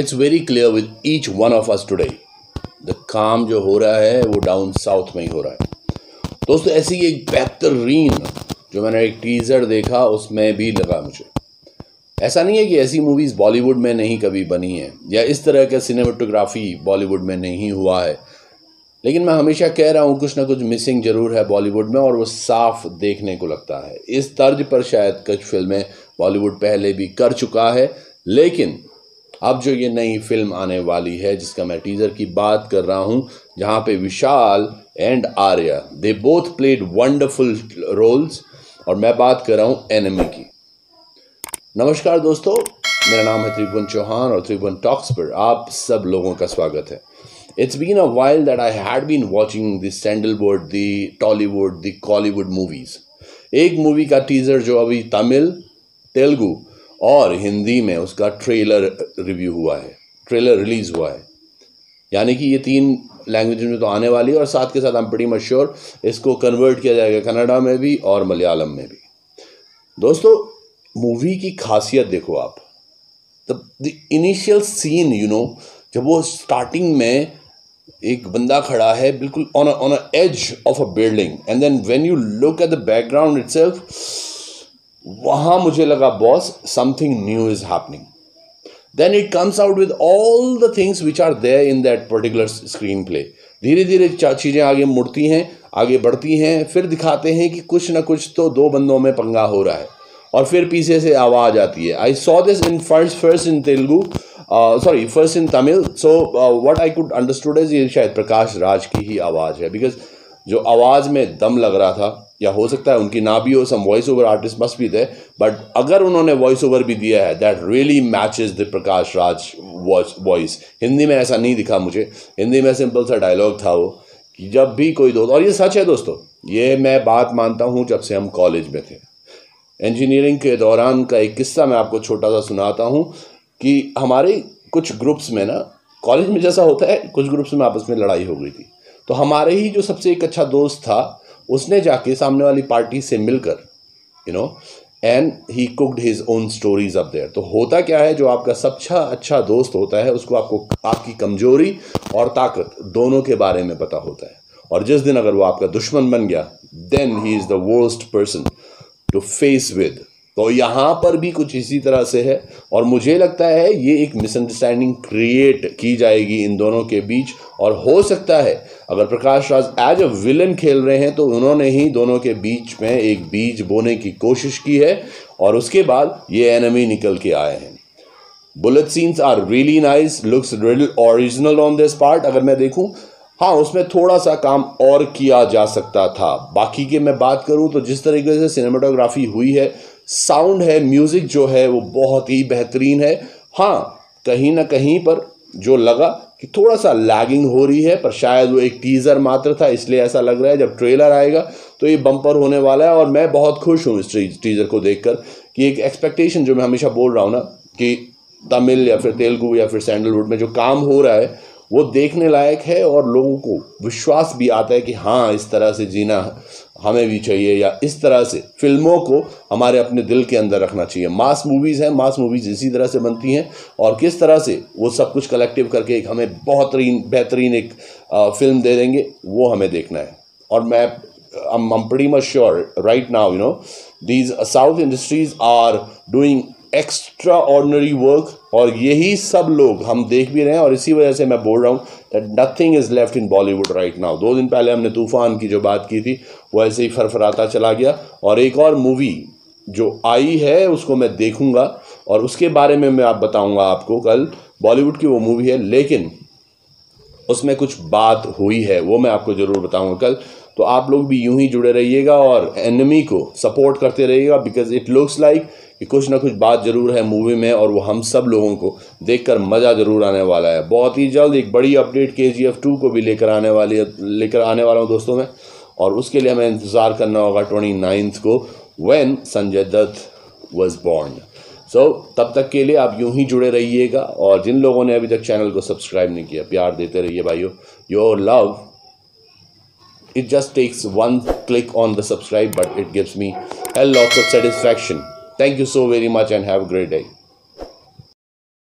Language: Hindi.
It's very clear with each one of us today the काम जो हो रहा है, वो डाउन साउथ में ही हो रहा है। दोस्तों, ऐसी एक बेहतरीन जो मैंने एक टीज़र देखा, उसमें भी लगा मुझे। ऐसा नहीं है कि ऐसी मूवीज़ बॉलीवुड में नहीं कभी बनी हैं, या इस तरह का सिनेमाटोग्राफी बॉलीवुड में नहीं हुआ है। लेकिन मैं हमेशा कह रहा हूँ, कुछ ना कुछ मिसिंग ज़रूर है बॉलीवुड में, और वो साफ़ देखने को लगता है। इस तर्ज पर शायद कुछ फ़िल्में बॉलीवुड पहले भी कर चुका है, लेकिन अब जो ये नई फ़िल्म आने वाली है, जिसका मैं टीज़र की बात कर रहा हूँ, जहाँ पे Vishal and Arya they both played wonderful roles और मैं बात कर रहा हूँ एनिमी की। नमस्कार दोस्तों, मेरा नाम है त्रिभुवन चौहान और त्रिभुवन टॉक्स पर आप सब लोगों का स्वागत है। It's been a while that I had been watching the Sandalwood the Tollywood the Kollywood movies एक मूवी का टीजर जो अभी तमिल, तेलुगु और हिंदी में उसका ट्रेलर रिव्यू हुआ है, ट्रेलर रिलीज़ हुआ है। यानी कि ये तीन लैंग्वेज में तो आने वाली है और साथ के साथ हम बड़ी प्रीटी मच श्योर इसको कन्वर्ट किया जाएगा कनाडा में भी और मलयालम में भी। दोस्तों मूवी की खासियत देखो आप। The initial scene you know जब वो स्टार्टिंग में एक बंदा खड़ा है, बिल्कुल on on edge of a building and then when you look at the background itself वहाँ मुझे लगा, boss something new is happening then it comes out with all the things which are there in that particular screen play धीरे धीरे चीज़ें आगे मुड़ती हैं, आगे बढ़ती हैं, फिर दिखाते हैं कि कुछ ना कुछ तो दो बंदों में पंगा हो रहा है। और फिर पीछे से आवाज़ आती है। I saw this in first first in Telugu sorry first in Tamil so what I could understood is ये शायद प्रकाश राज की ही आवाज़ है। बिकॉज़ जो आवाज़ में दम लग रहा था या हो सकता है उनकी ना भी हो some voice over artist must भी थे बट अगर उन्होंने वॉइस ओवर भी दिया है that really matches the Prakash Raj voice Hindi में ऐसा नहीं दिखा मुझे। हिंदी में सिंपल सा डायलॉग था वो, कि जब भी कोई दोस्त, और ये सच है दोस्तों, ये मैं बात मानता हूँ जब से हम कॉलेज में थे। इंजीनियरिंग के दौरान का एक किस्सा मैं आपको छोटा सा सुनाता हूँ, कि हमारे कुछ ग्रुप्स में ना कॉलेज में जैसा होता है, कुछ ग्रुप्स में आपस में लड़ाई हो गई थी। तो हमारे ही जो सबसे एक अच्छा दोस्त था उसने जाके सामने वाली पार्टी से मिलकर you know and he cooked his own stories up there तो होता क्या है, जो आपका सबसे अच्छा दोस्त होता है, उसको आपको आपकी कमज़ोरी और ताकत दोनों के बारे में पता होता है। और जिस दिन अगर वो आपका दुश्मन बन गया then he is the worst person to face with तो यहाँ पर भी कुछ इसी तरह से है। और मुझे लगता है ये एक मिसअंडरस्टैंडिंग क्रिएट की जाएगी इन दोनों के बीच। और हो सकता है, अगर Prakash Raj as a villain खेल रहे हैं तो उन्होंने ही दोनों के बीच में एक बीज बोने की कोशिश की है। और उसके बाद ये एनमी निकल के आए हैं। Bullet scenes are really nice looks original on this part अगर मैं देखूँ। हाँ उसमें थोड़ा सा काम और किया जा सकता था। बाकी के मैं बात करूँ तो जिस तरीके से सिनेमाटोग्राफी हुई है साउंड है म्यूज़िक जो है वो बहुत ही बेहतरीन है। हाँ कहीं ना कहीं पर जो लगा कि थोड़ा सा लैगिंग हो रही है, पर शायद वो एक टीज़र मात्र था, इसलिए ऐसा लग रहा है जब ट्रेलर आएगा तो ये बम्पर होने वाला है और मैं बहुत खुश हूँ इस टीज़र को देखकर कि एक एक्सपेक्टेशन जो मैं हमेशा बोल रहा हूँ ना कि तमिल या फिर तेलुगु या फिर सैंडलवुड में जो काम हो रहा है वो देखने लायक है और लोगों को विश्वास भी आता है कि हाँ इस तरह से जीना हमें भी चाहिए या इस तरह से फ़िल्मों को हमारे अपने दिल के अंदर रखना चाहिए। मास मूवीज़ हैं मास मूवीज़ इसी तरह से बनती हैं और किस तरह से वो सब कुछ कलेक्टिव करके एक हमें बहुत बेहतरीन एक फ़िल्म दे देंगे वो हमें देखना है। और मैं I'm, I'm pretty much sure right now, you know, these uh, South industries are doing extraordinary work और यही सब लोग हम देख भी रहे हैं और इसी वजह से मैं बोल रहा हूँ that nothing is left in Bollywood right now दो दिन पहले हमने तूफ़ान की जो बात की थी, वो ऐसे ही फरफराता चला गया। और एक और मूवी जो आई है, उसको मैं देखूँगा और उसके बारे में मैं आप बताऊँगा आपको कल। बॉलीवुड की वो मूवी है, लेकिन उसमें कुछ बात हुई है, वो मैं आपको ज़रूर बताऊँगा कल। तो आप लोग भी यूँ ही जुड़े रहिएगा और एनिमी को सपोर्ट करते रहिएगा बिकॉज़ इट लुक्स लाइक कि कुछ ना कुछ बात ज़रूर है मूवी में और वो हम सब लोगों को देखकर मज़ा ज़रूर आने वाला है। बहुत ही जल्द एक बड़ी अपडेट के जी एफ़ टू को भी लेकर आने वाली लेकर आने वाला हूँ दोस्तों में। और उसके लिए हमें इंतज़ार करना होगा ट्वेंटी नाइन्थ को when Sanjay Dutt was born so तब तक के लिए आप यूँ ही जुड़े रहिएगा और जिन लोगों ने अभी तक चैनल को सब्सक्राइब नहीं किया, प्यार देते रहिए भाइयों। Your love it just takes one click on the subscribe, but it gives me a lot of satisfaction thank you so very much and have a great day